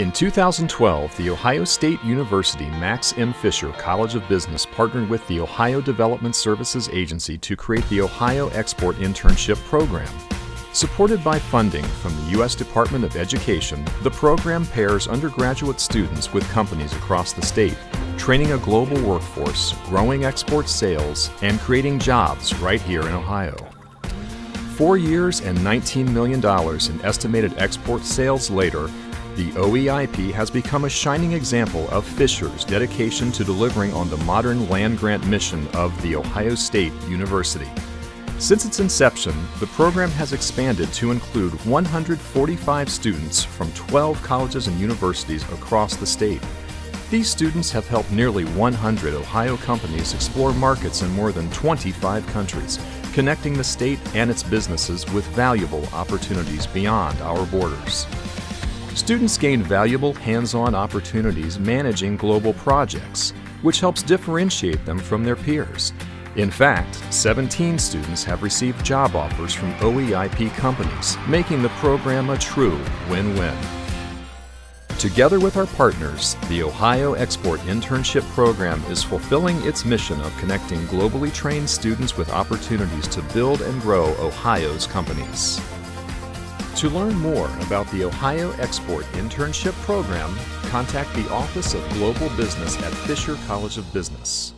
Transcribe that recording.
In 2012, the Ohio State University Max M. Fisher College of Business partnered with the Ohio Development Services Agency to create the Ohio Export Internship Program. Supported by funding from the U.S. Department of Education, the program pairs undergraduate students with companies across the state, training a global workforce, growing export sales, and creating jobs right here in Ohio. Four years and $19 million in estimated export sales later, the OEIP has become a shining example of Fisher's dedication to delivering on the modern land grant mission of The Ohio State University. Since its inception, the program has expanded to include 145 students from 12 colleges and universities across the state. These students have helped nearly 100 Ohio companies explore markets in more than 25 countries, connecting the state and its businesses with valuable opportunities beyond our borders. Students gain valuable hands-on opportunities managing global projects, which helps differentiate them from their peers. In fact, 17 students have received job offers from OEIP companies, making the program a true win-win. Together with our partners, the Ohio Export Internship Program is fulfilling its mission of connecting globally trained students with opportunities to build and grow Ohio's companies. To learn more about the Ohio Export Internship Program, contact the Office of Global Business at Fisher College of Business.